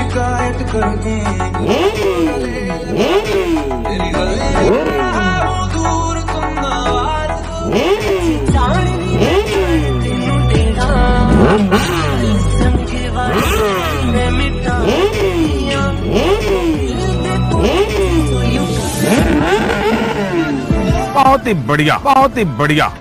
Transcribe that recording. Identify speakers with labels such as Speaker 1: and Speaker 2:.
Speaker 1: शिकायत कर दूँ तेरी दूर तुम
Speaker 2: बहुत ही बढ़िया बहुत ही बढ़िया।